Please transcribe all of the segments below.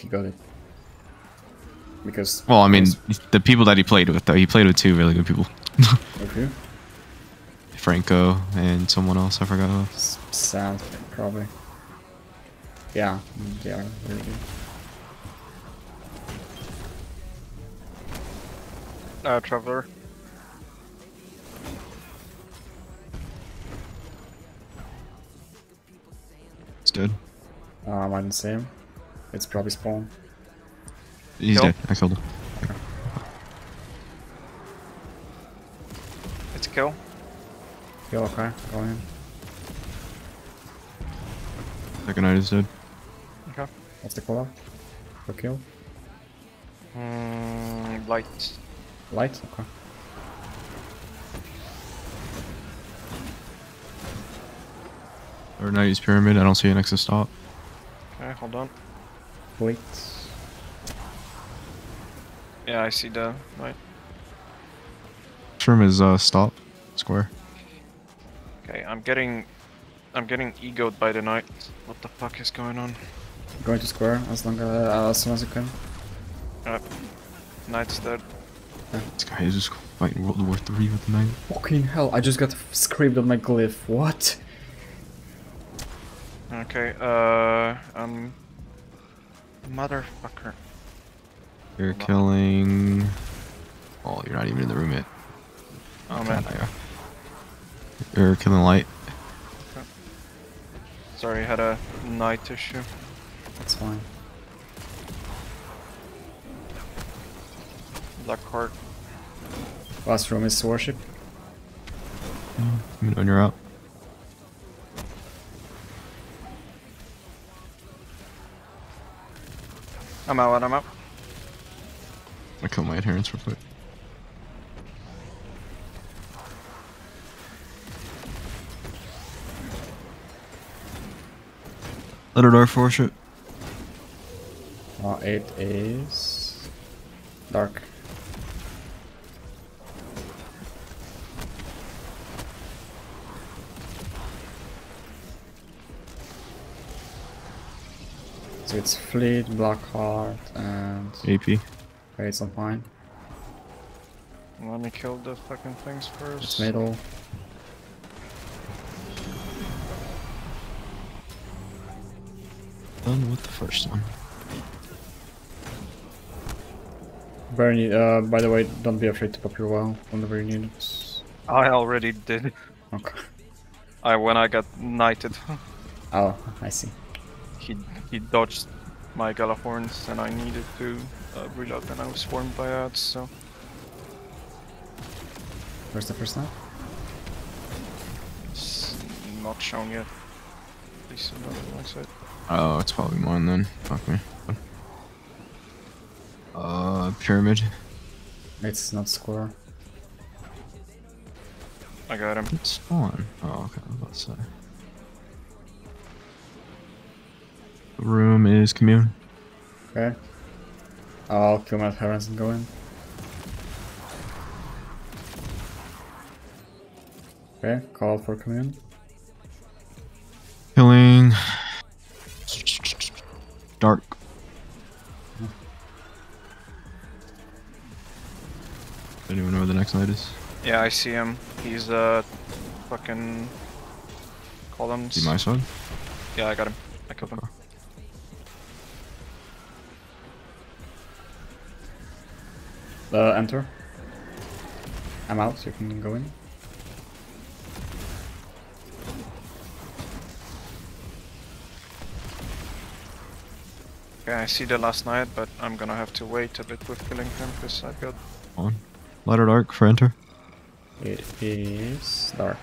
He got it. Because Well, I mean, the people that he played with, though, he played with two really good people. of you, Franco and someone else, I forgot who. S- Sad, probably. Yeah, they are really good. Uh, Traveler. Dead. Um, I didn't see him. It's probably spawn. He's Kill. dead. I killed him. It's a kill. Kill, okay, go in. Second knight is dead. Okay. What's the call For kill? Mm, light. Light? Okay. Third knight is pyramid. I don't see an exit stop. Okay, hold on. Wait. Yeah, I see the light. Trim is uh stop square. Okay, I'm getting, I'm getting egoed by the knight. What the fuck is going on? Going to square as long as, uh, as soon as you can. Uh, Knight's dead. This guy is just fighting World War Three with the knight. Fucking hell, I just got scraped on my glyph. What? Okay, uh, um, motherfucker. You're killing. Oh, you're not even in the room yet. Oh man, Yeah. You're killing light. sorry, I had a knight issue. That's fine. Black heart. Last room is worship. I mean, when you're out. I'm out, I'm out. I kill my adherents real quick. Letter Dark Worship. Uh, it is dark. So it's Fleet, Blackheart, and AP. Fates on mine. Let me kill the fucking things first. It's middle. Done with the first one. Bernie, uh, by the way, don't be afraid to pop your well whenever you need it. I already did. Okay. I when I got knighted, Oh, I see. he he dodged my Gjallarhorns and I needed to uh, reload and I was swarmed by ads, so Where's the first knife? it's not shown yet. At least not on my side. Oh, it's probably mine then. Fuck me. Uh, pyramid. It's not square. I got him. It's on. Oh, okay. I was about to say. The room is commune. Okay. I'll kill my parents and go in. Okay, call for commune. Killing. Dark. Anyone know where the next light is? Yeah, I see him. He's uh fucking columns. See my side? Yeah, I got him. I killed him. Uh, enter. I'm out, so you can go in. Okay, I see the last knight, but I'm gonna have to wait a bit with killing him because I've got On. Light or dark for enter. It is dark.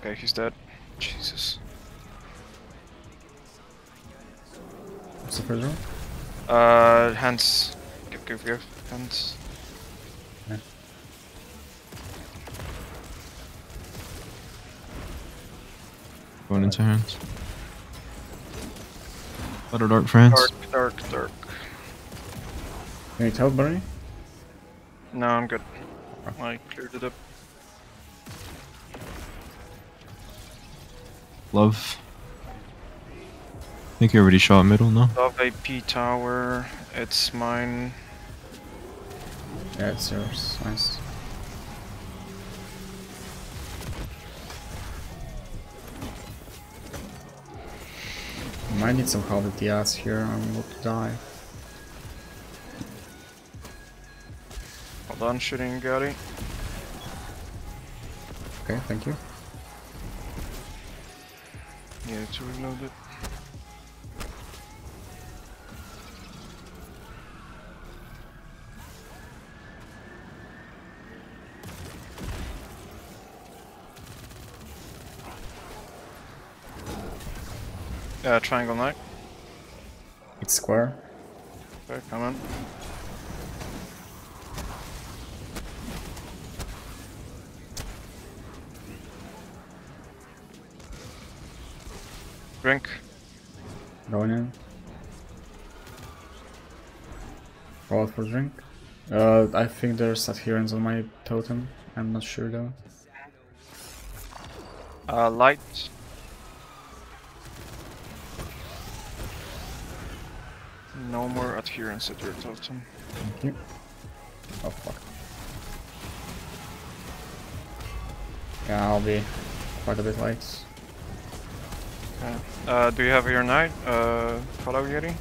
Okay, he's dead. The first room? Uh, hands. Give, give, give. Hands. Going into hands. Letter dark friends. Dark, dark, dark. Can you tell Bernie? No, I'm good. I cleared it up. Love. I think you already shot middle, no? Love AP tower. It's mine. Yeah, it's yours. Nice. Might need some help with the ass here. I'm about to die. Hold on, shooting Gotti. Okay, thank you. Yeah, to reload it. Yeah, triangle knight. It's square. Okay, come on. Drink. Going in. Roll for drink. Uh, I think there's adherence on my totem. I'm not sure though. Uh, light. No and adherence at your totem. Thank you. Oh fuck. Yeah, I'll be quite a bit late. Okay. Uh, do you have your knight? Uh, follow Yeti?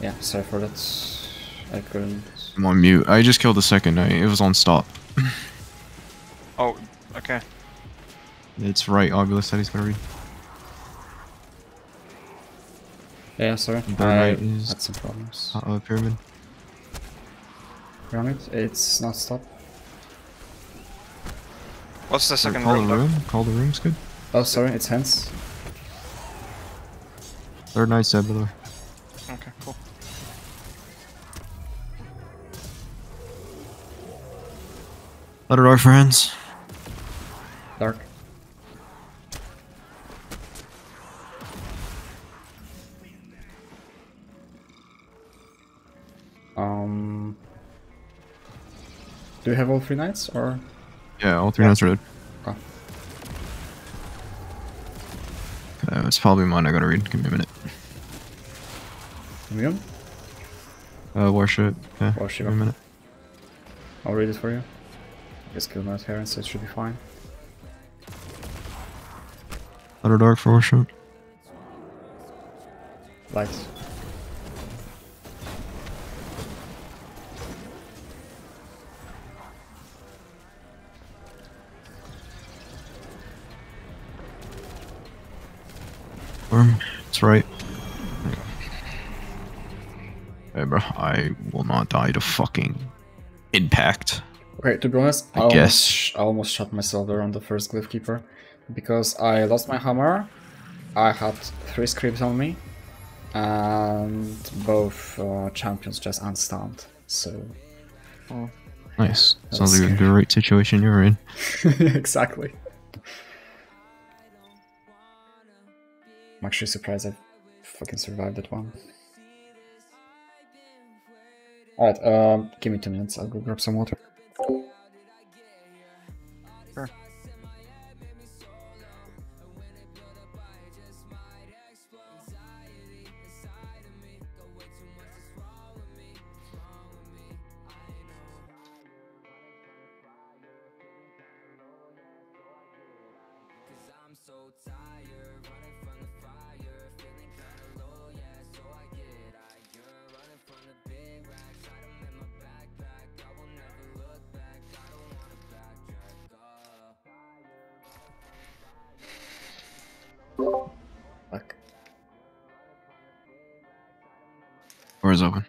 Yeah, sorry for that. I couldn't. I'm on mute. I just killed the second knight. It was on stop. It's right, Oculus said he's gonna read. Yeah, sorry. The I knight is- had some problems. Uh, uh, pyramid. Pyramid, it's not stop. What's the second call the room? room. Call the room's good. Oh, sorry, it's hands. Third knight dead, by the way. Okay, cool. Let it our friends. Do you have all three knights or? Yeah, all three Yeah. knights are dead. Oh. Uh, it's probably mine. I gotta read. Give me a minute. Immune? Uh, worship. Yeah. Worship. Give me a minute. I'll read it for you. Just kill my adherence, so it should be fine. Let her dark for worship. Light. Worm. It's right. Hey, bro. I will not die to fucking impact. Okay, to be honest, I, I guess. sh- I almost shot myself there on the first Glyph Keeper. Because I lost my hammer, I had three scripts on me, and both uh, champions just unstunned. So, Nice. That Sounds was like a great situation you're in. exactly. Actually surprised I fucking survived that one. Alright, um, give me two minutes, I'll go grab some water. I'm so tired, running from the fire, feeling kinda low, yeah, so I get higher, running from the big racks, in my backpack, I will never look back, I don't wanna backtrack, uh. Fuck. Door's open.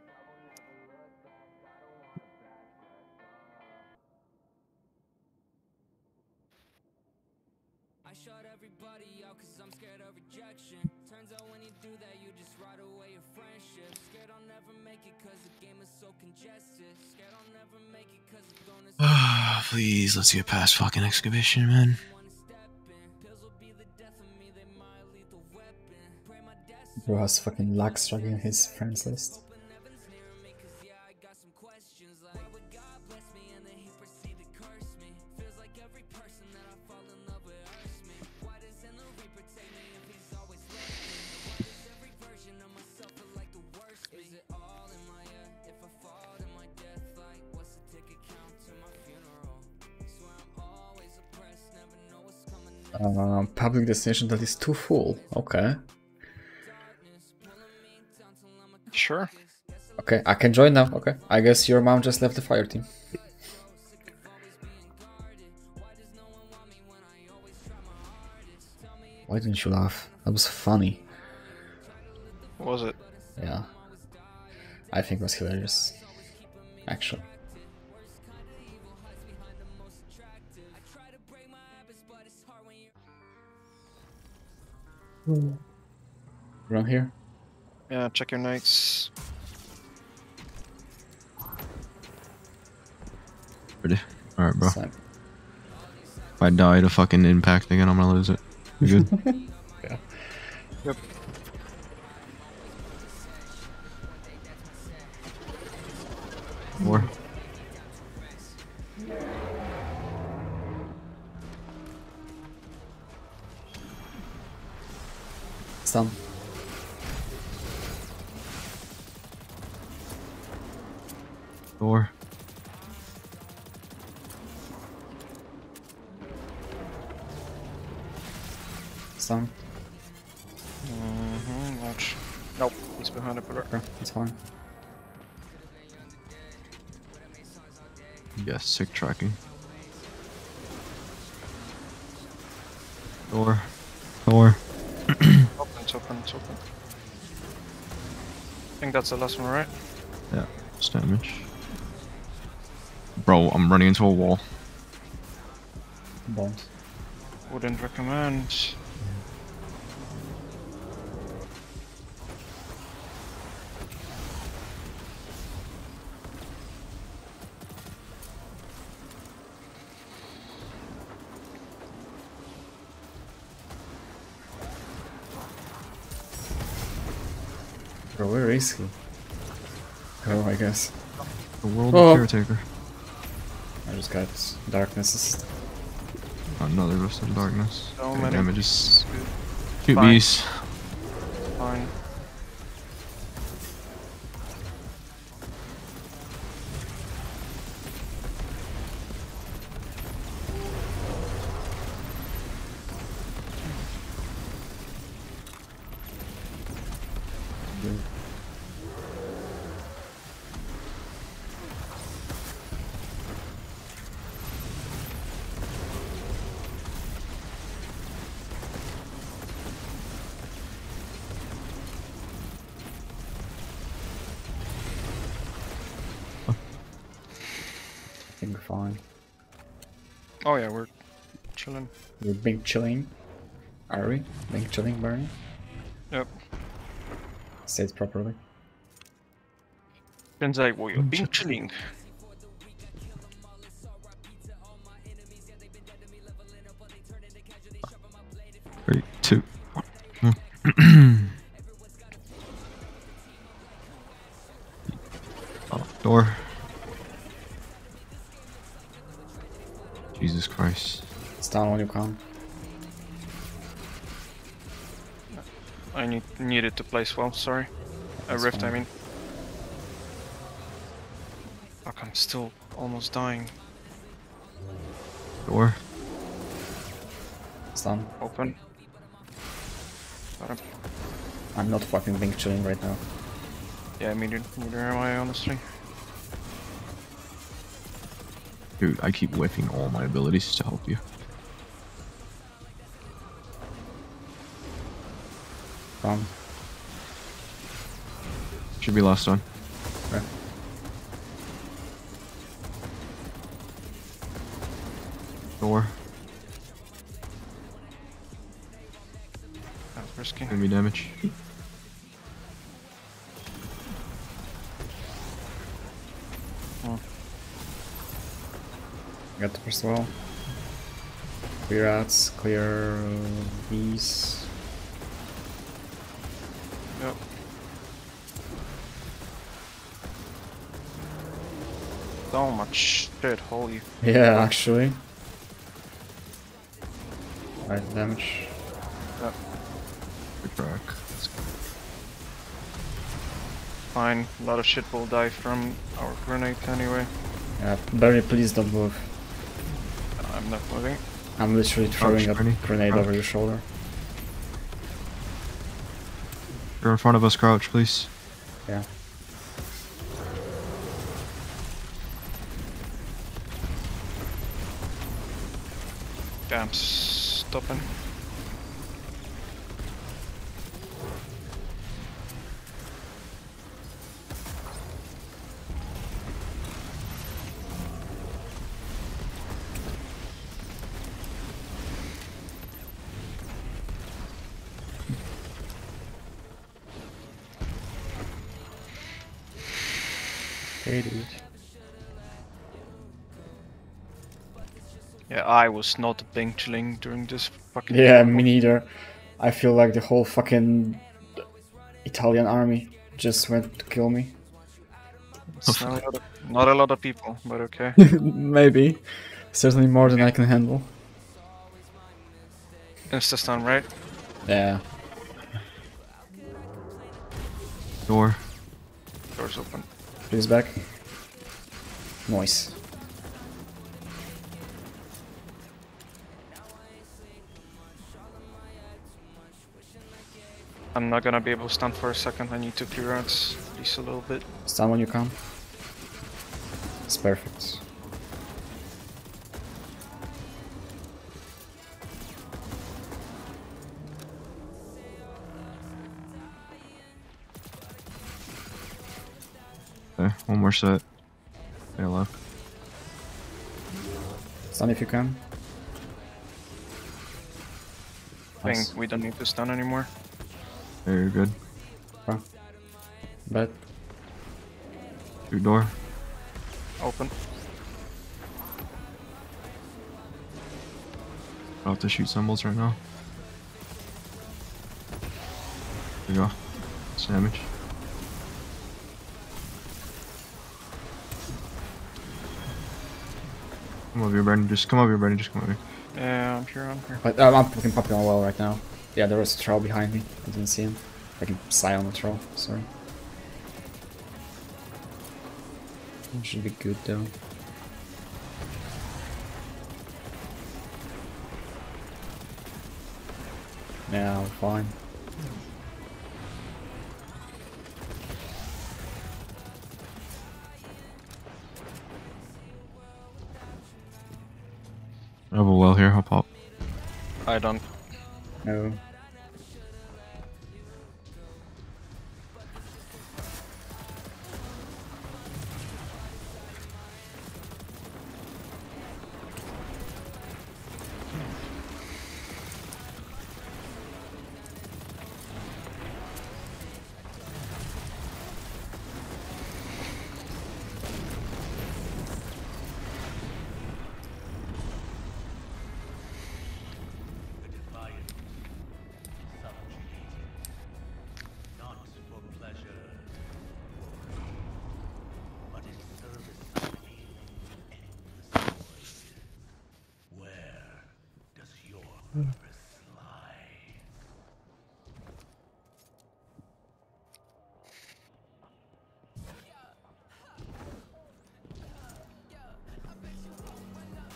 Scared of rejection Turns out when you do that you just ride away your friendship. Scared I'll never make it cause the game is so congested. Scared I'll never make it cause it's gonna Please, let's get past fucking excavation, man. wanna step in. Pills Bro has fucking lag struggling in his friends list. Public destination that is too full. Okay. Sure. Okay, I can join now. Okay. I guess your mom just left the fire team. Why didn't you laugh? That was funny. Was it? Yeah. I think it was hilarious. Actually. Around here? Yeah, check your knights. Ready? Alright, bro. Same. If I die to fucking impact again, I'm gonna lose it. You good? Yeah. Yep. More. Tracking. Door. Door. Open, it's open, it's open. I think that's the last one, right? Yeah, it's damage. Bro, I'm running into a wall. Bombs. Wouldn't recommend. Bro, where is he? Oh, I guess. The world Oh. of caretaker. I just got darkness assist. Another Rust of Darkness. So Okay, many. damages. Cute Fine. bees. Fine. Fine. Oh yeah, we're chilling. We're big chilling. Are we? Big chilling, Barney? Yep. Say it properly. Turns out well, you're chilling. When you can. I need needed to place well, sorry. A That's rift, I mean. Fuck, I'm still almost dying. Door. Done. Open. Got. I'm not fucking big chilling right now. Yeah, neither, neither am I, honestly. Dude, I keep whiffing all my abilities to help you. Stun. Should be last one. Okay. Door. That's risky. Enemy damage. Got the first wall. Clear rats, clear these. Yep. So much shit, holy. Yeah, actually. Right damage. Good crack. Fine, a lot of shit will die from our grenade anyway. Yeah, Bernie, please don't move. I'm not moving. I'm literally throwing a Bernie. grenade Crouch. over your shoulder. You're in front of us, crouch, please. Yeah. Damn, stopping. I was not being chilling during this fucking. Yeah, battle. me neither. I feel like the whole fucking Italian army just went to kill me. Not, a lot of, not a lot of people, but okay. Maybe. Certainly more than I can handle. Insta stun, right? Yeah. Door. Doors open. Please back. Noise. I'm not gonna be able to stand for a second. I need to clear out at least a little bit. Stun when you come. It's perfect. Okay, one more set. Yeah, left. Stun if you can. I Nice. think we don't need to stun anymore. There, you're good. But Shoot door. Open. I'll have to shoot symbols right now. There you go. It's damage. Come over here, Brendan. Just come over here, Brendan. Just come over here. Yeah, I'm sure I'm here. but um, I'm fucking popping on well right now. Yeah, there was a troll behind me. I didn't see him. I can sigh on the troll. Sorry. That should be good though. Yeah, I'm fine.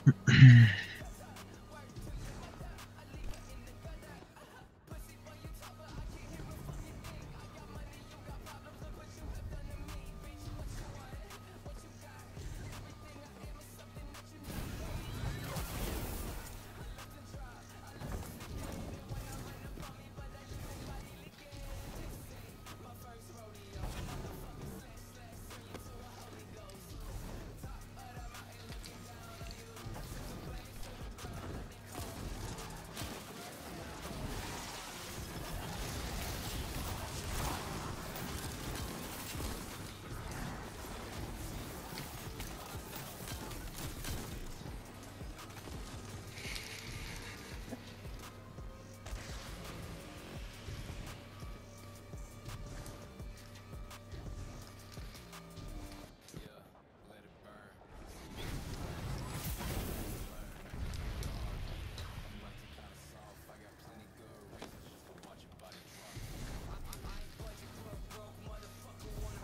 うん。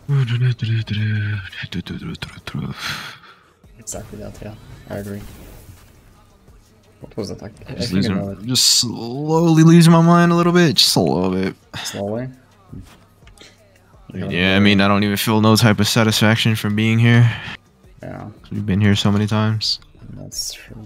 Exactly that, yeah. I agree. What was that? I, I Just, think I losing, it just slowly losing my mind a little bit, just a little bit. slowly. Yeah, I mean, I don't even feel no type of satisfaction from being here. Yeah. We've been here so many times. that's true.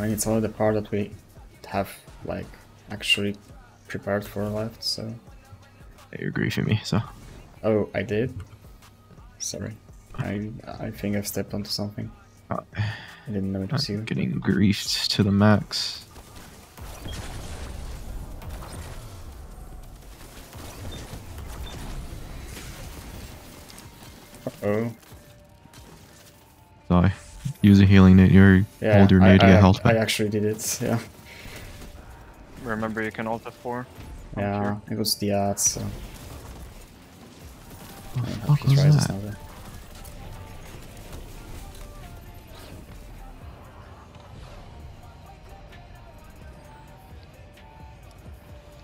I mean, it's only the part that we have, like, actually prepared for left, so... You're griefing me, so. Oh, I did? Sorry. I I think I've stepped onto something. Uh, I didn't know it was you. Getting griefed to the max. Oh. So, use a healing nade or Yeah, hold your I, nade to I, get health I actually did it, yeah. Remember, you can ult F4. Yeah, it was the ads, so... What the fuck was that?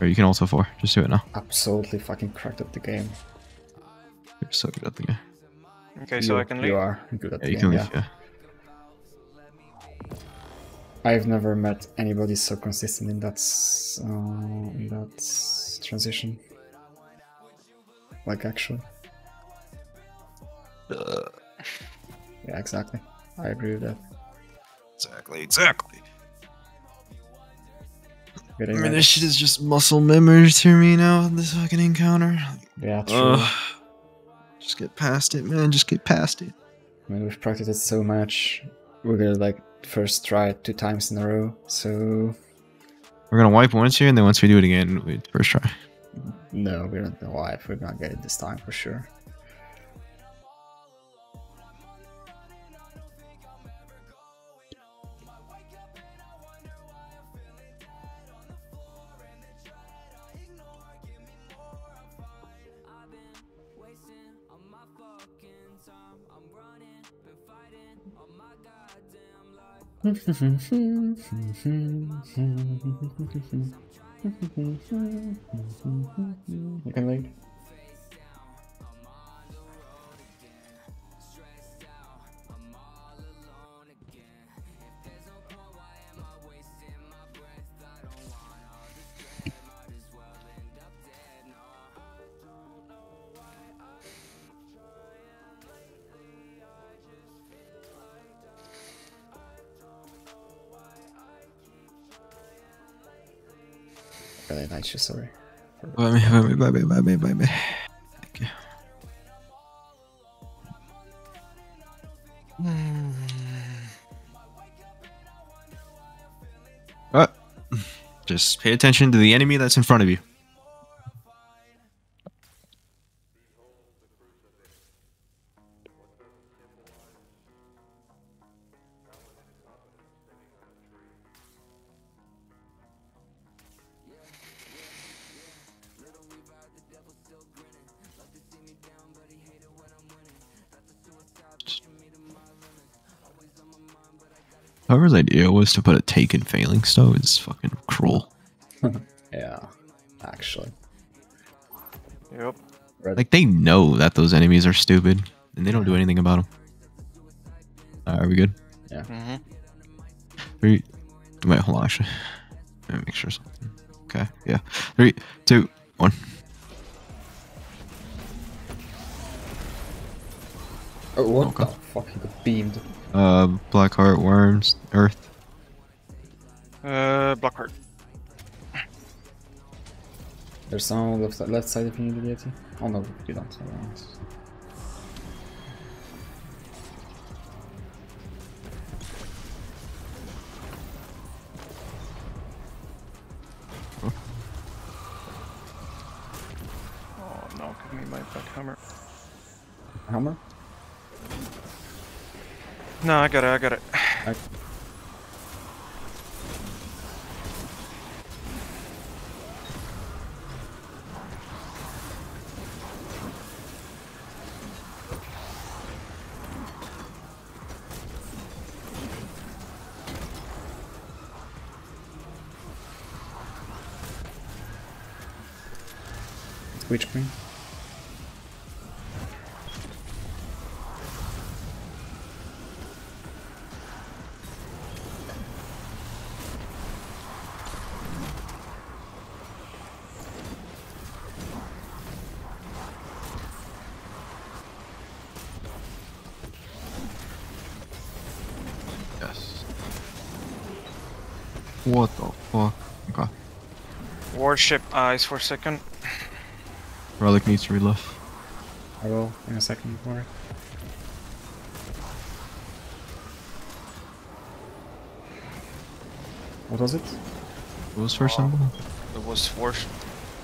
Or you can also four. Just do it now. Absolutely fucking cracked up the game. You're so good at the game. Okay, so I can leave. You are good at Yeah, the you game, can yeah. leave. Yeah. I've never met anybody so consistent in that uh, in that transition. Like actually. Yeah, exactly. I agree with that. Exactly. Exactly. Good I mean, this shit is just muscle memory to me now. This fucking encounter. Yeah, true. Ugh. just get past it, man. Just get past it. I mean, we've practiced it so much. We're gonna like first try two times in a row. So We're gonna wipe once here, and then once we do it again, we first try. no, we don't know why. If we're gonna get it this time for sure. You can leave. You sorry. Bye, me, bye, me, bye, me, bye, me, bye, me. Thank you. Alright. Ah. Just pay attention to the enemy that's in front of you. Whoever's idea was to put a taken failing stove is fucking cruel. Yeah, actually. Yep. Red. Like they know that those enemies are stupid, and they don't do anything about them. Alright, are we good? Mm-hmm. Three. Wait, hold on. Actually, let me make sure something. Okay, yeah. Three, two, one. Oh, what Okay. the fuck? He got beamed. Uh, Blackheart, Worms, Earth. Uh, Blockheart. There's some on the left, left side if you need the deity. Oh no, you don't. Never No, I got it, I got it. I Which queen? What the fuck? Okay. Warship eyes for a second. Relic needs to relive. I will in a second for it. What was it? What was first symbol? It was uh, warship,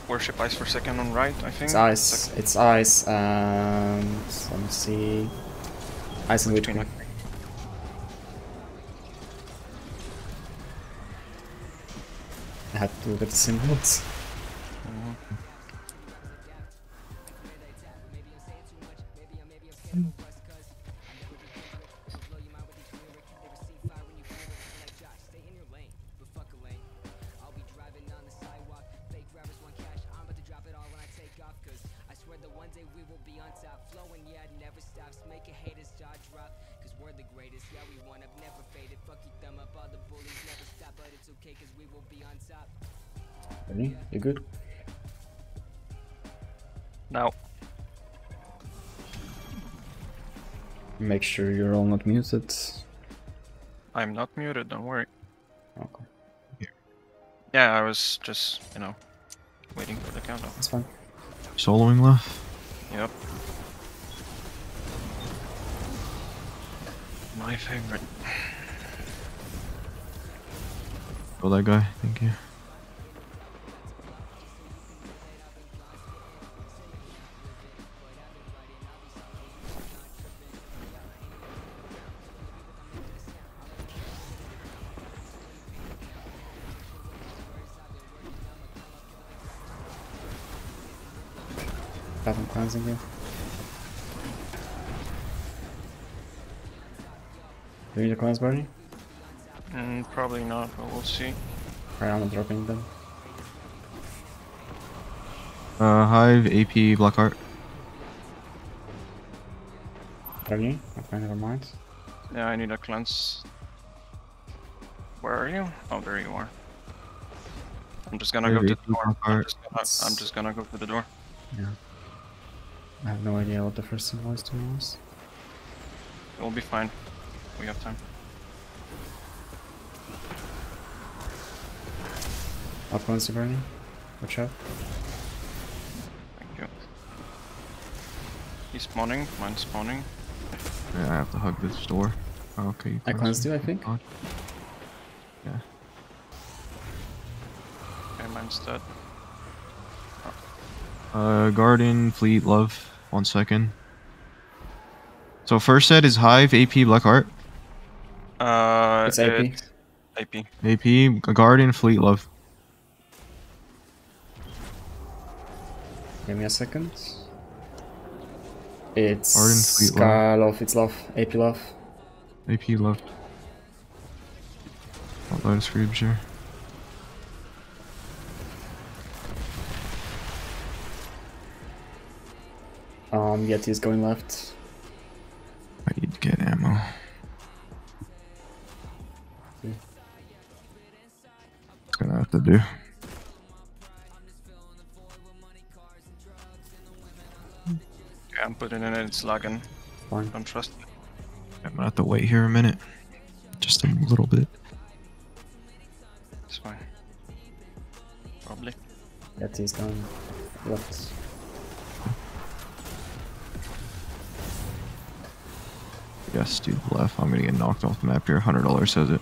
warship eyes for second on right, I think. It's ice. Sec- It's ice and let me see. Ice and witch Queen. Queen. I had to not muted. I'm not muted, don't worry. Okay, Yeah, I was just, you know, waiting for the countdown. that's fine. Soloing left. Yep. My favorite. Kill that guy. Thank you. Pattern cleansing you. Do you need a cleanse body? Mm, probably not, but we'll see. Alright, I'm dropping them. Uh, Hive, AP, Blackheart. Ready? Okay, never mind. Yeah, I need a cleanse. Where are you? Oh, there you are. I'm just gonna go Maybe to the door. I'm just gonna, I'm just gonna go to the door. Yeah. I have no idea what the first symbol is to be honest. We'll be fine. We have time. I'll cleanse you, Watch out. Thank you. He's spawning. Mine's spawning. Yeah, I have to hug this door. Oh, okay. I cleansed cleansed me. you, I think. God. Yeah. Okay, mine's dead. Uh, Garden, Fleet, Love. One second. So first set is Hive, AP, Black Blackheart. Uh, It's AP. it's AP. AP, Guardian, Fleet, Love. Give me a second. It's Arden Fleet Love. Sky Love, it's Love, AP Love. AP, Love. What load of scribes here? Um, Yeti is going left. I need to get ammo. It's gonna have to do. Yeah, I'm putting in it. It's lagging. Fine. Don't trust me. I'm gonna have to wait here a minute. Just a little bit. It's fine. Probably. Yeti is going left. Yes, dude, left. I'm gonna get knocked off the map here. Hundred dollars says it.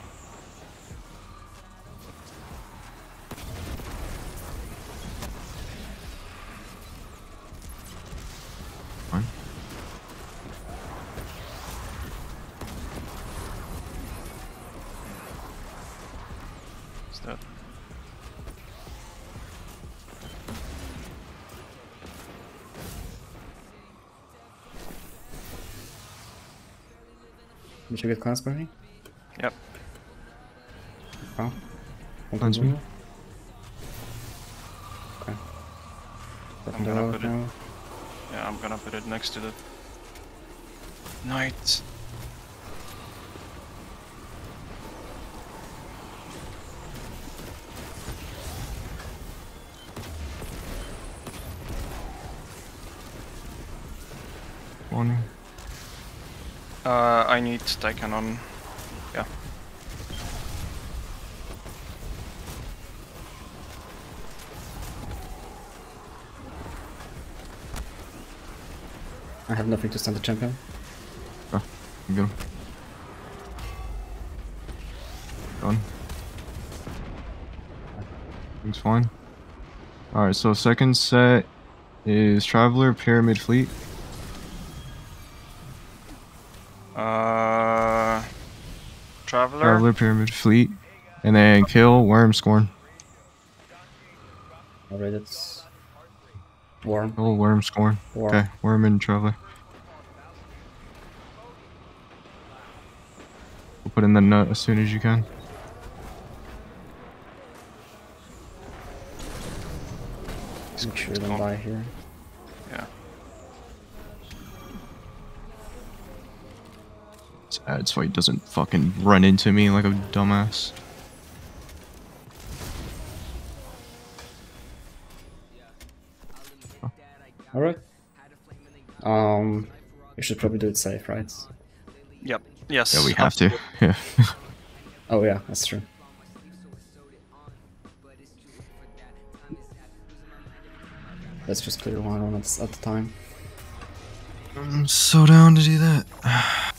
Did class get cleanse, Bernie? Yep. Oh. Cleanse me. Okay. I'm gonna road put it- Yeah, I'm gonna put it next to the knight. One. I need on. Yeah. I have nothing to stand the champion. Ah, you get him. Done. Everything's fine. Alright, so second set is Traveler, Pyramid Fleet. Uh, Traveler. Traveler, Pyramid Fleet. And then kill Worm Scorn. Alright, it's Worm. Kill Worm Scorn. Warm. Okay, Worm and Traveler. We'll put in the nut as soon as you can. Make sure you It's don't gone. die here. That's why he doesn't fucking run into me like a dumbass. Alright. Um, you should probably do it safe, right? Yep. Yes. Yeah, we have to. Yeah. Oh yeah, that's true. Let's just clear one on at, at the time. I'm so down to do that.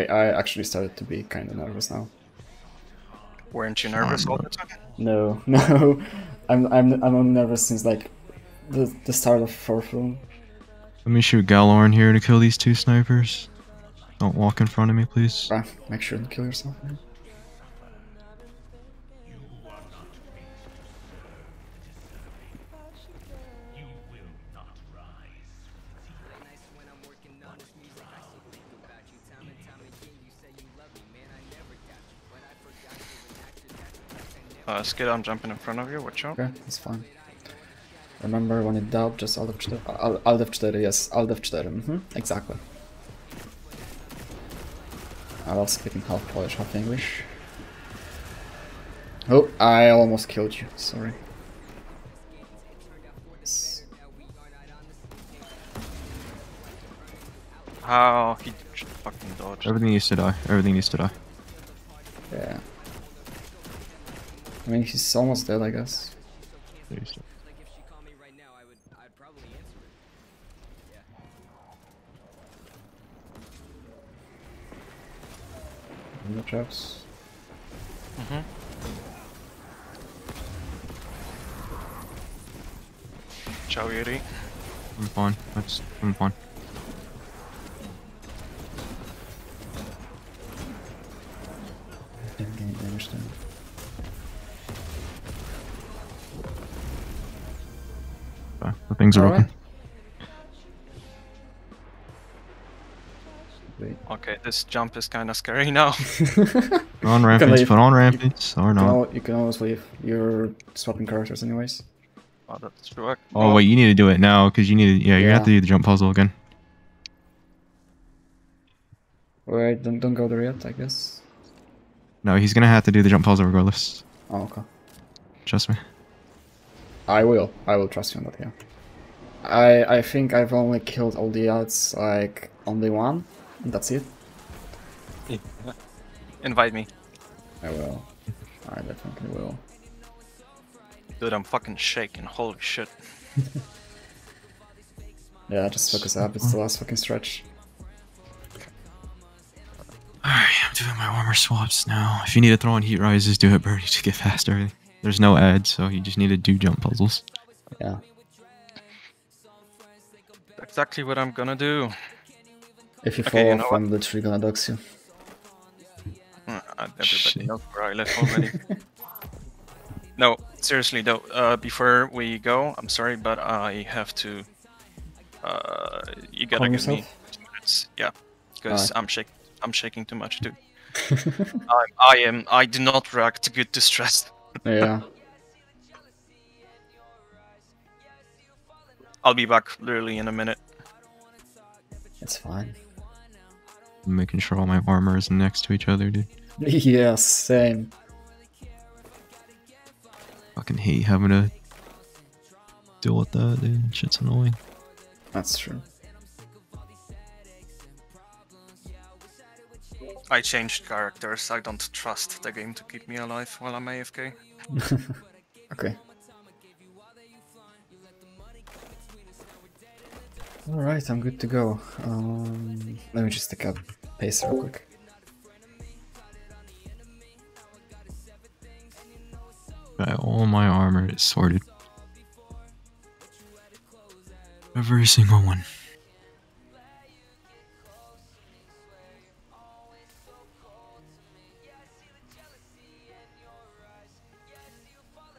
Okay, I actually started to be kind of nervous now. Weren't you nervous all the time? No, no, I'm I'm I'm only nervous since like the the start of fourth room. Let me shoot Gjallarhorn here to kill these two snipers. Don't walk in front of me, please. Ah, make sure to kill yourself. man. Uh, Skid, I'm jumping in front of you. Watch out. Okay, that's fine. Remember when it doubt, just Alt F4. Al- Alt F4, yes, Alt F4. Mm-hmm, exactly. I was speaking half Polish, half English. Oh, I almost killed you. Sorry. S- How he fucking dodged. Everything needs to die. Everything needs to die. Yeah. I mean, he's almost dead, I guess. There you go. No traps. Mhm. Ciao, Yuri. I'm fine. I'm fine. Things are Alright. open. Okay, this jump is kind of scary now. Put on rampage. Put on rampage or You can, not. al- you can always leave. You're swapping characters anyways. oh, that's true. Oh wait, you need to do it now because you need to. Yeah, you have to do the jump puzzle again. Wait, don't, don't go there yet, I guess. No, he's gonna have to do the jump puzzle regardless. Oh, okay. Trust me. I will. I will trust you on that, yeah. I I think I've only killed all the odds, like, only one. and That's it. Yeah. Invite me. I will. I definitely will. Dude, I'm fucking shaking. Holy shit. Yeah, just focus up. It's the last fucking stretch. Alright, I'm doing my warmer swaps now. If you need to throw on heat rises, do it, Birdie, to get faster. There's no ads, so you just need to do jump puzzles. Yeah. Exactly what I'm gonna do. If you Okay, fall you off, know what? I'm literally gonna dox you. Uh, Everybody Shit. knows where I live already. no, seriously though, uh, before we go, I'm sorry, but I have to Uh, you gotta Calm give me two minutes. Yeah, because Alright. I'm shaking. I'm shaking too much too. I, I am. I do not react good to stress. yeah. I'll be back literally in a minute. It's fine. I'm making sure all my armor is next to each other, dude. yeah, same. Fucking hate having to deal with that, dude. Shit's annoying. That's true. I changed characters. I don't trust the game to keep me alive while I'm AFK. Okay. Alright, I'm good to go. Um, let me just take a pace real quick. All my armor is sorted. Every single one.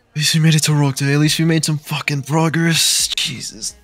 At least we made it to Rock Day. At least we made some fucking progress. Jesus.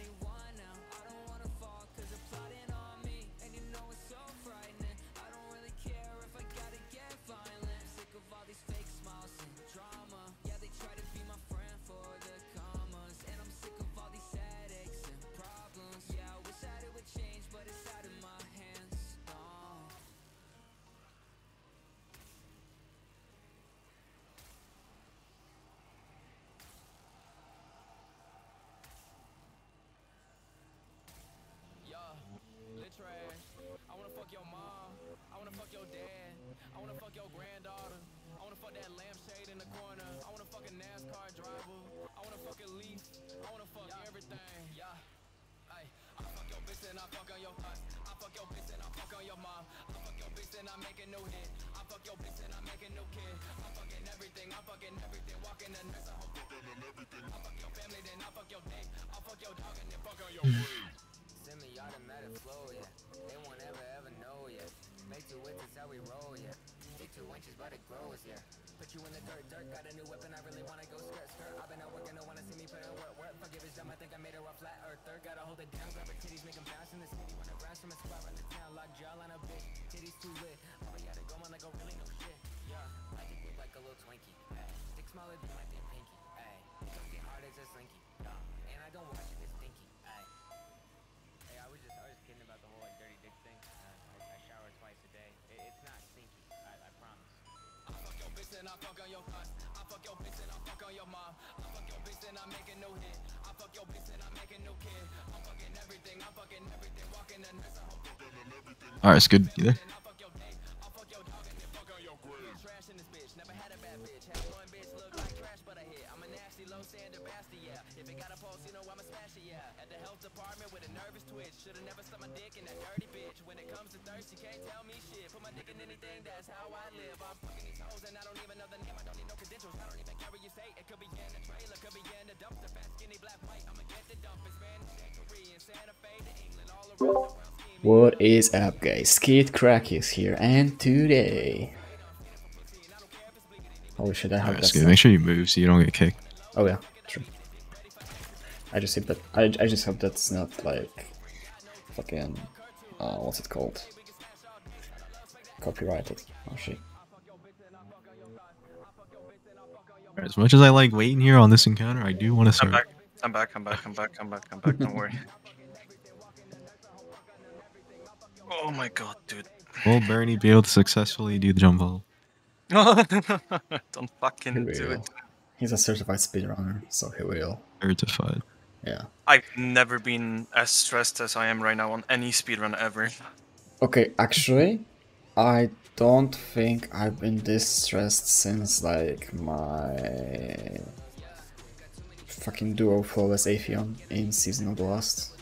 And I fuck on your thoughts. I fuck your bitch and I fuck on your mom. I fuck your bitch and I make a new hit. I fuck your bitch and I make a new kid. I'm fucking everything. I'm fucking everything. Walking the nurse. I hope I fuck your family, then I fuck your dick. I fuck your dog and then fuck on your Semi-automatic flow, yeah. They won't ever ever know, yeah. Make two witches how we roll, yeah. Take two inches, but it grows, yeah. Put you in the dirt, dirt. Got a new weapon, I really wanna go skirt, skirt. I've been out working, don't wanna see me put in work, work. Forgive his dumb, I think I made her a earther. Gotta hold it down, grab her titties, make 'em bounce in the city. Wanna rise from a spot, run the town, lock jawline a bitch. Titties too lit. Oh, I gotta go on like a really no shit. Yeah, I think look like a little Twinkie. Ay, dick smaller than my damn pinky. Ay, it don't get hard as a slinky. Yeah, and I don't wash it, it's stinky. Ay. Hey, I was just, I was kidding about the whole like dirty dick thing. Uh, I, I shower twice a day. It, it's not stinky. I, I promise. I fuck your bitch and I fuck on your thoughts. I fuck your bitch and I fuck on your mom. I fuck your bitch and I make a new hit. I fuck your bitch and I make a new kid. I'm fucking everything. I'm fucking everything. Walking the nurse. I hope Alright, it's good. You there? I fuck your dick. I fuck your dog and then fuck on your grave. Trash in this bitch. Never had a bad bitch. Had one bitch look like trash, but I hit. I'm a nasty low sander bastard, yeah. If it got a pulse, you know I'ma smash it, yeah. At the health department with a nervous twitch. Should've never stuck my dick in that dirty bitch. When it comes to thirst, you can't tell me shit. Put my dick in anything, that's how I live. I'm fucking these hoes and I don't even know the name. I don't need no credentials. I don't even care what you say. It could be in the trailer, could be in the dumpster. Fat, skinny, black, white. I'ma get the dump. It's Spanish, and Korean, Santa Fe to England, all around the world. What is up, guys? Skate Crack is here, and today. Holy oh, shit, I have Alright, it's that. good. Make sure you move so you don't get kicked. Oh yeah, true. I just hope that I, I just hope that's not like fucking uh what's it called? Copyrighted. Oh shit. As much as I like waiting here on this encounter, I do want to I'm start. back. I'm back. I'm back. I'm back. I'm back. I'm back. Don't worry. Oh my god, dude. Will Bernie be able to successfully do the jump ball? Don't fucking He do will. it. He's a certified speedrunner, so he will. Certified. Yeah. I've never been as stressed as I am right now on any speedrun ever. Okay, actually, I don't think I've been this stressed since like my fucking duo flawless Atheon in Season of the Lost.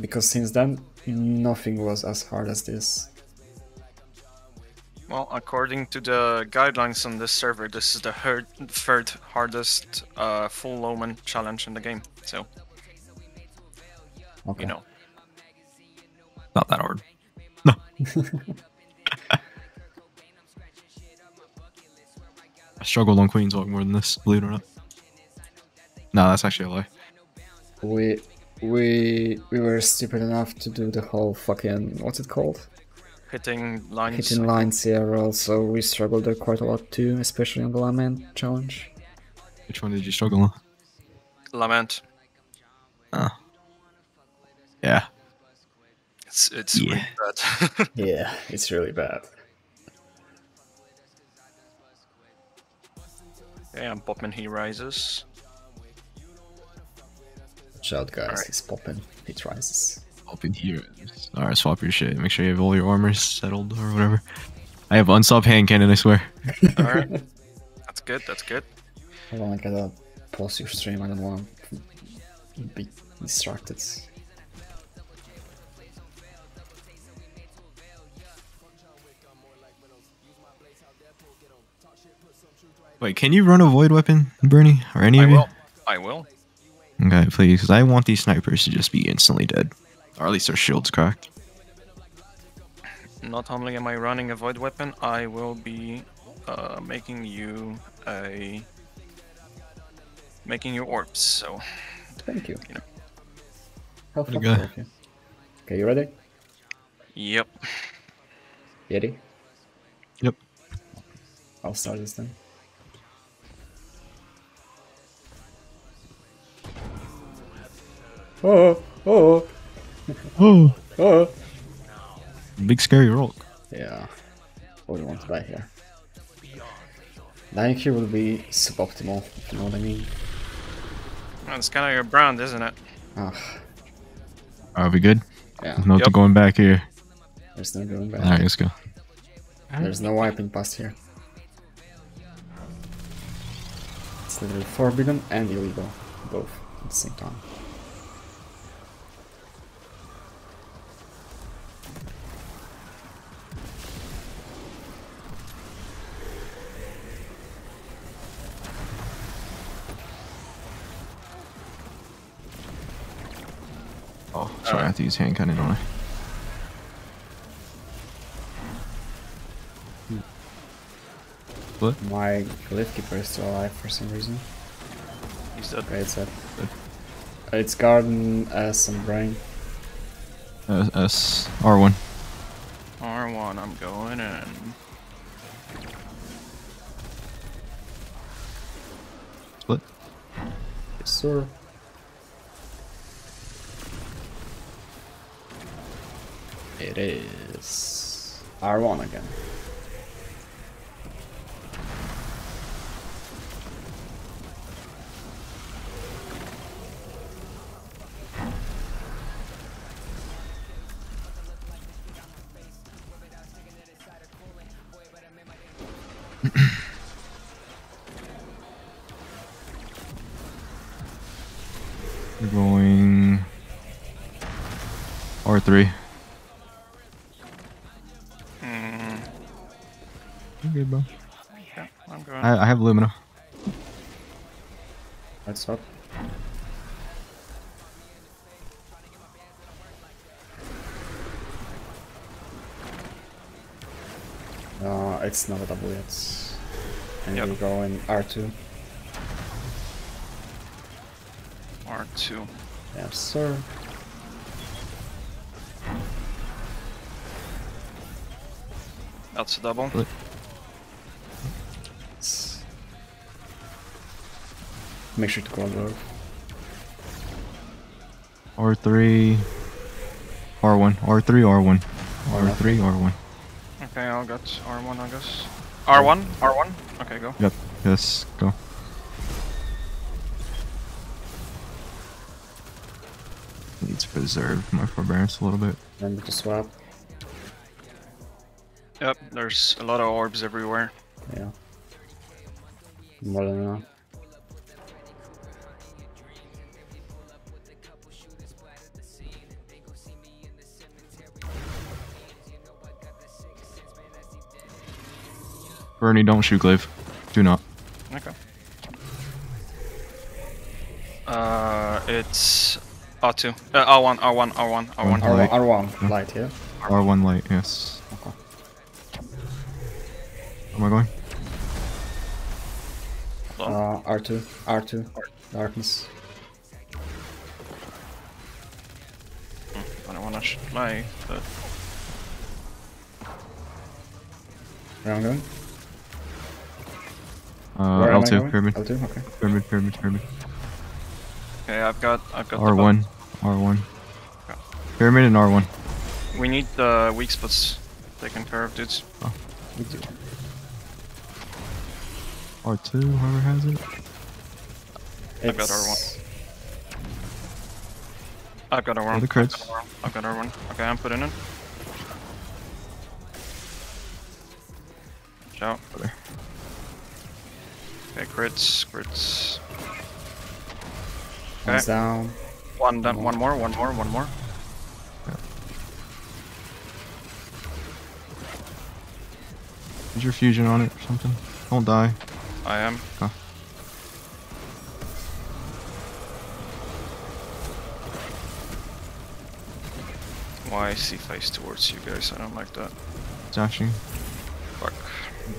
Because since then, nothing was as hard as this. Well, according to the guidelines on this server, this is the third, third hardest uh, full Omen challenge in the game. So, Okay. you know. Not that hard. No. I struggled on Queen's Walk more than this, believe it or not. No, that's actually a lie. We we we were stupid enough to do the whole fucking what's it called? Hitting lines. Hitting lines CRL, so we struggled there quite a lot too, especially on the lament challenge. Which one did you struggle on? Lament. Oh. Yeah. It's it's Yeah. really bad. Yeah, it's really bad. yeah, I'm popping heat rises. Watch out, guys, Alright. he's popping. He rises. Up in here. Alright, swap your shit. Make sure you have all your armors settled or whatever. I have unstop hand cannon, I swear. Alright. that's good, that's good. Hold on, I gotta pause your stream. I don't want to be distracted. Wait, can you run a void weapon, Bernie? Or any I of you? will. I will. Okay, please, because I want these snipers to just be instantly dead. Or at least their shields cracked. Not only am I running a void weapon, I will be uh, making you a making you orbs. So Thank you. You know. How Pretty thoughtful good. Okay, you ready? yep. Yeti? Yep. I'll start this then. Oh, oh, Oh, oh. big scary rock. Yeah. What do you want to buy here? Dying here will be suboptimal, if you know what I mean. That's kind of your brand, isn't it? Ah, Are we good? yeah. No to Yep. going back here. There's no going back. Alright, let's go. There's no wiping past here. It's literally forbidden and illegal, both at the same time. Oh, sorry, I have to use hand cannon on it. What? My Glyph Keeper is still alive for some reason. He's dead. Okay, it's dead. It's Garden, S, and Brain. Uh, S R1. R1, I'm going in. Split. Yes, sir. R1 again. We're going R3. It's not a double yet. And Yep. we go in R2. R2. Yes, sir. That's a double. Split. It's- Make sure to go on road. R3. R1. R3, R1. R3, R1. Okay, I'll get R1, I guess. R1? R1? Okay, go. Yep. Yes, go. Need to preserve my forbearance a little bit. Remember to swap. Yep, there's a lot of orbs everywhere. Yeah. More than enough. Bernie, don't shoot Glaive. Do not. Okay. Uh, it's R2. Uh, R1, R1, R1, R1. R1, R1 light, yeah? R1 light, yes. Okay. Where am I going? Uh, R2, R2, darkness. I don't wanna sh- lie, but Where am I going? Uh, Where am I L2, going? pyramid, L2, okay. pyramid, pyramid, pyramid. okay, I've got I've got R1, R1. Yeah. Pyramid and R1. We need the weak spots taken care of, dudes. We do. R2, whoever has it. I've got It's- I've got R1. Oh, the I've crits. got R1. I've got R1. Okay, I'm putting it. Ciao. There. Okay, crits, crits. One's Okay. down. One, done, One one more, one more, one more. Is your fusion on it or something? Don't die. I am. Huh. Why C face towards you guys? I don't like that. Dashing. Fuck.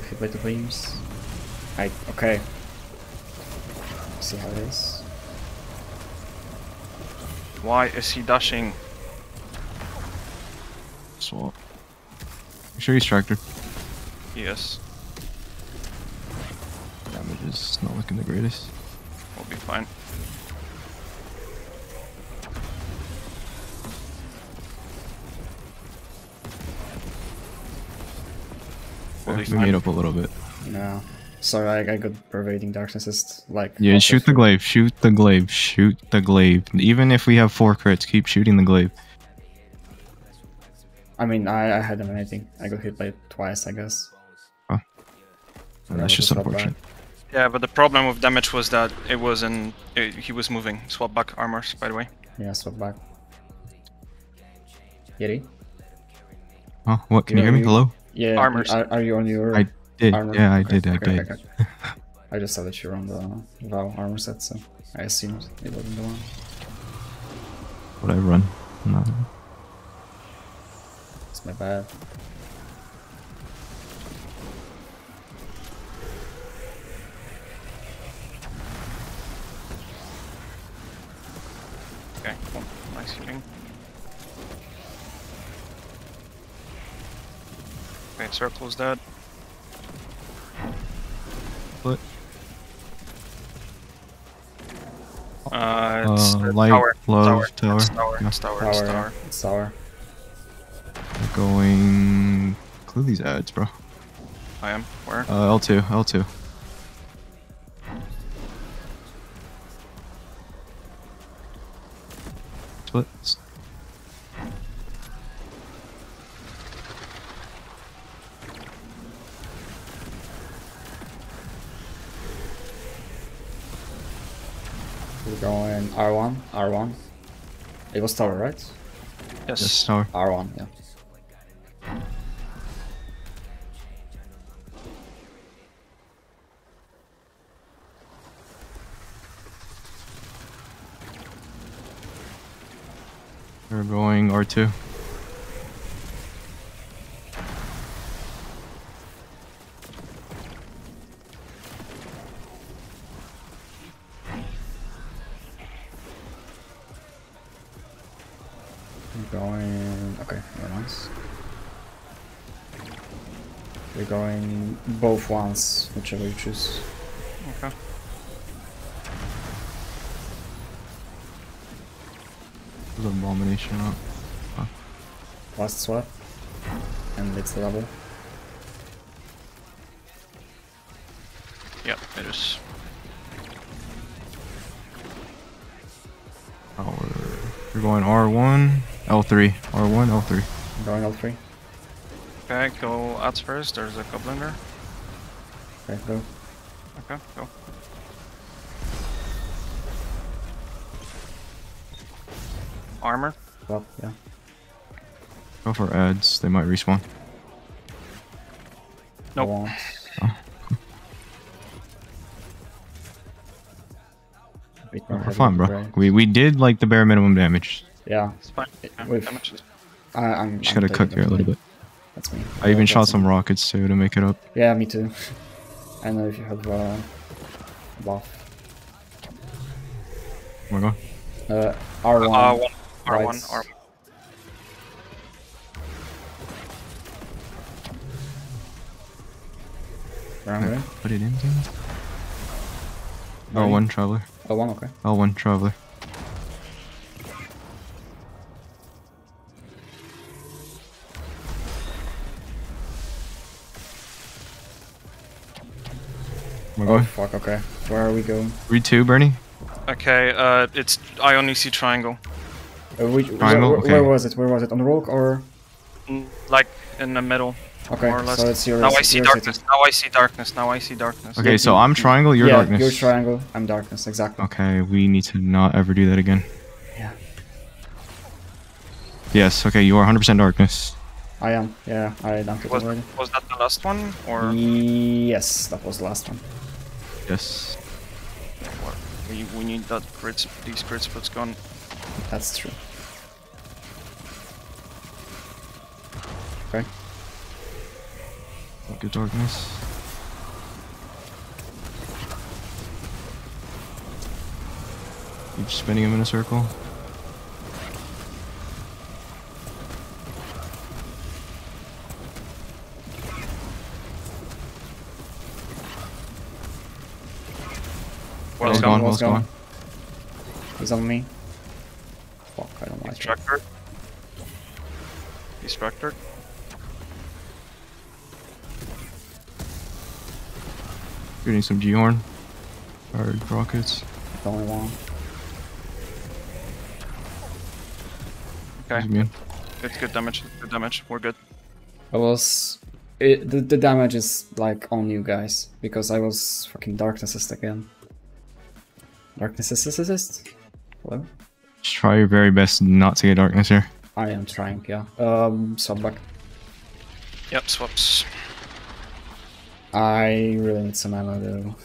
Hit by the beams. I okay. See how it is. Why is he dashing? Swap. Make sure he's tractor. Yes, Damage is not looking the greatest. we'll be fine. We'll Yeah, be we fine. made up a little bit. No. Sorry, I, I got pervading darkness. It's like Yeah, shoot of the glaive, shoot the glaive, shoot the glaive. Even if we have four crits, keep shooting the glaive. I mean, I, I had him anything. I got hit by it twice, I guess. And Yeah, that's just just not bad. unfortunate. Yeah, but the problem with damage was that it wasn't. It, he was moving. Swap back armors, by the way. Yeah, swap back. Yeti? Huh? What? Can you Yeah, hear me? you- Hello? Yeah. Armors. Are, are you on your I did. armor? Yeah, I Okay, did. I okay, did. okay, okay. I just saw that you were on the Vow armor set, so I assumed it wasn't the one. What I run? No. It's my bad. Okay, cool. Nice healing. Okay, circle's dead. It's light, tower. love, tower. It's tower. tower. Yeah. It's tower. It's Tower. tower. Tower. We're going. Clue these ads, bro. I am. Where? Uh, L2, L2. Splits. We're going R1, R1. It was tower, right? yes. Yes, tower. R1, yeah. We're going R2. Both ones, whichever you choose. Okay. There's an abomination up. Last swap. And it's the double. Yep, it is. Oh, Tower. We're going R1, L3. R1, L3. I'm going L3. Okay, go ads first. There's a goblin there. Okay, go. Okay, go. Armor. Swap, yeah. Go for ads. They might respawn. Nope. One. Oh. We're fine, bro. gray. We we did like the bare minimum damage. Yeah, It's fine. Yeah, With- damage I, I'm. Just I'm gotta cook here a little bit. That's me. I even shot some me. rockets too to make it up. Yeah, me too. I know if you have a buff. my God! Uh, R1. Uh, R1, R1. R1. Put it in, dude. Oh, one traveler. Oh, one, okay. Oh, one traveler. We're Oh, going. fuck, okay. Where are we going? Read two, Bernie. Okay, uh, it's I only see triangle. Uh, which, Triangle? where, Okay. where was it? Where was it? On the rock or? Mm, Like in the middle, Okay, more or less. so it's your now I see your darkness. city. Now I see darkness. Now I see darkness. Okay, so I'm triangle, you're yeah, darkness. you're triangle, I'm darkness, exactly. Okay, we need to not ever do that again. Yeah. Yes, okay, you are 100% darkness. I am, yeah, I dunked it Was, already. was that the last one or Yes, that was the last one. Yes. what? We we need that grid sp- these grid splits gone. That's true. Okay. Good darkness. Keep spinning him in a circle. Well Well's gone. gone, Well's well's gone. gone. He's on me. Fuck, I don't like it. Extractor. Extractor. Shooting some G-Horn. Hard rockets. The only one. Okay, Zoom it's good damage. Good damage. We're good. I was... It, the, the damage is like on you guys, because I was fucking darkness assist again. Darkness assist assist? Hello? Just try your very best not to get darkness here. I am trying, yeah. Um, sub back. Yep. Swaps. I really need some ammo though.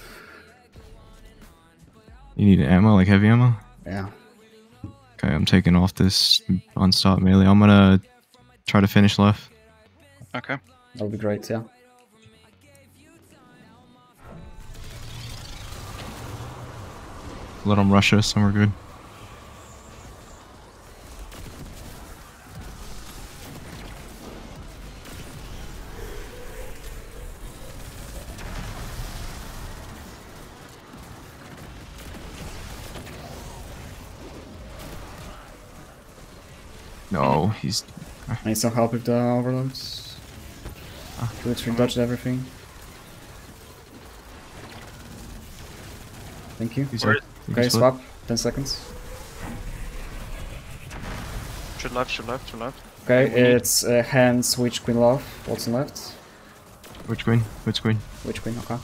You need ammo, like heavy ammo? Yeah. Okay, I'm taking off this unstop melee. I'm gonna try to finish left. Okay. That would be great, yeah. Let them rush us and we're good. No, he's I need some help with the overloads. Ah, Literally dodged everything. Thank you. he's Where up. You can Okay, split. swap. 10 seconds. Should left. Should left. Should left. Okay, it's uh, hands, witch, queen, love. What's on left? Which queen? Which queen? Witch, queen, okay.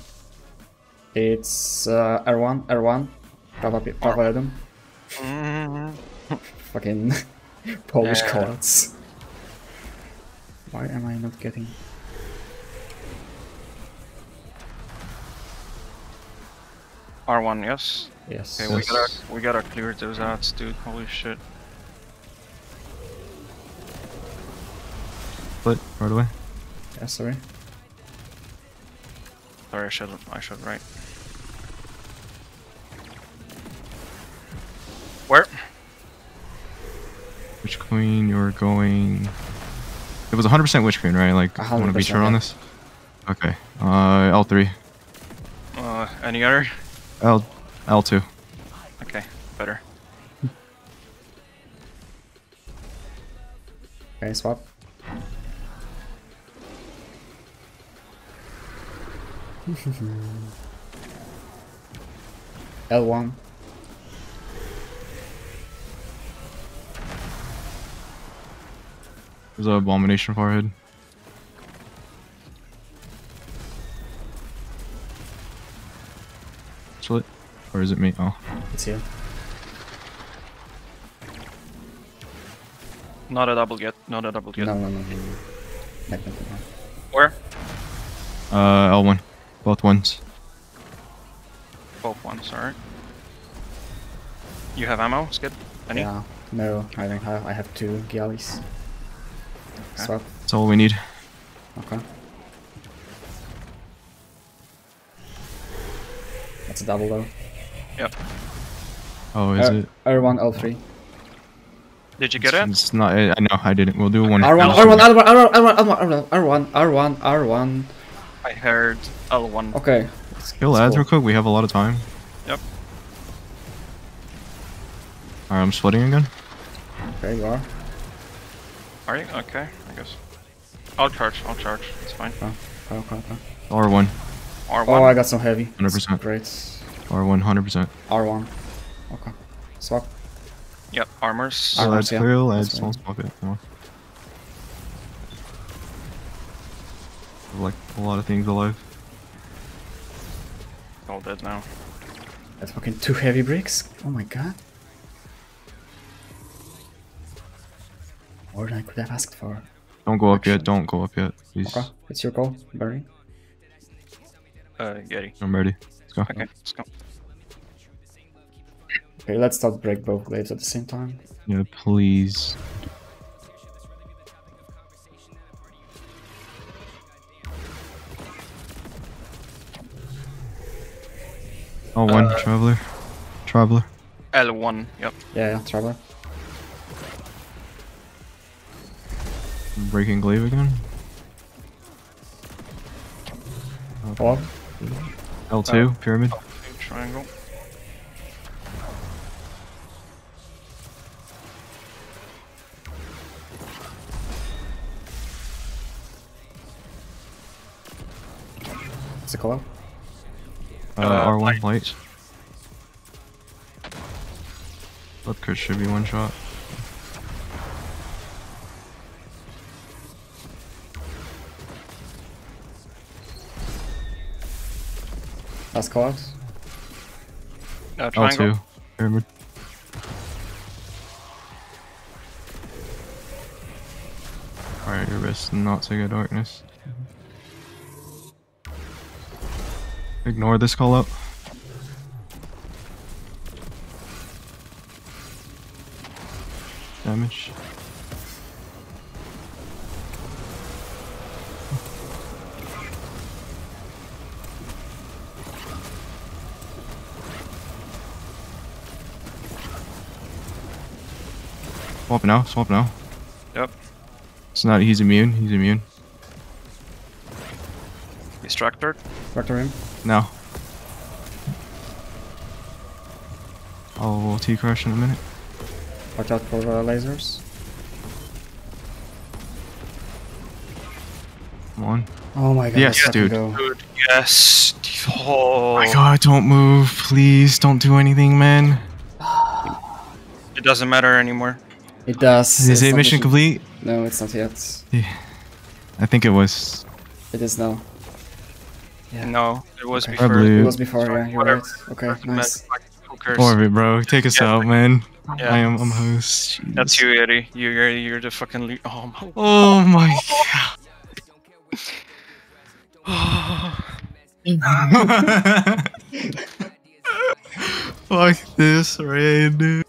It's uh, R1, R1. Prawa, pi- prawa jeden. Mm, Fucking Polish Yeah. cards. Why am I not getting... R1. Yes. Yes. Okay. We gotta we gotta clear those outs, dude. Holy shit. Split right away. Yeah, sorry. Sorry, I should have. I should right. Where? Which queen you're going? It was 100% witch queen, right? Like, A I want to be sure on this. Okay. Uh, L3, Uh, any other? L, L2. Okay, better. Okay, swap. L1. There's a abomination forehead. Or is it me? Oh, It's you. Not a double yet. Not a double yet. No, no, no, no. no. Not, not, no. Where? uh, L1, both ones. Both ones. Alright. You have ammo, Skid? Any? Yeah. No, I don't have. I have two galleys. Okay. Swap. That's all we need. Okay. That's a double though. Yep. Oh, is Uh, it? R1, L3. Did you get it? It's not. I know. I didn't. We'll do one. R1, R1, R1, R1, R1, R1, R1, R1, R1, R1. I I heard L1. Okay. let's- Kill ads go. real quick. We have a lot of time. Yep. Alright, I'm splitting again. Okay, you are. Are you? Okay, I guess. I'll charge, I'll charge. It's fine. Oh, okay, okay. R1. R1. Oh, I got some heavy. 100%. Great. R1, 100%. R1. Okay. Swap. Yep, armors. Ah. Kill Armors, ads yeah. clear, ads That's small fine. pocket. Come on. Like a lot of things alive. all dead now. That's fucking two heavy bricks. Oh my god. More than I could have asked for. Don't go up Action. yet. Don't go up yet. Please. Okay, it's your call, Barry. Uh, Getty. I'm ready. Let's go. Okay, let's go. Okay, let's not break both glaives at the same time. Yeah, please. Oh, one Uh, traveler. Traveler. L1, yep. Yeah, yeah, traveler. Breaking glaive again. Follow. L2 pyramid. Triangle. It's a call. Uh, Uh, R1 light. light. Bloodcurt should be one shot. Last call out. Uh, triangle. L2 pyramid. Alright, your wrist not so good darkness. Ignore this call up. Damage. Swap now, swap now. Yep. It's not, he's immune, he's immune. Distractor. Vector him. Now. I'll T crash in a minute. Watch out for uh, lasers. Come on. Oh my god. Yes, let's dude. Go. Good. Yes. Oh. my god, don't move. Please don't do anything, man. It doesn't matter anymore. It does. Is it's it mission complete? No, it's not yet. Yeah. I think it was. It is now. Yeah. No, it was Okay. before. blue. It was before, Sorry, yeah, you're whatever. right. Okay, Doesn't nice. matter, like, Who? Orbit, bro. Take us Yeah, out, man. Yeah. I am I'm host. That's you, Eddie. You're you're the fucking lead. Oh my. Oh my god. Fuck this raid, dude.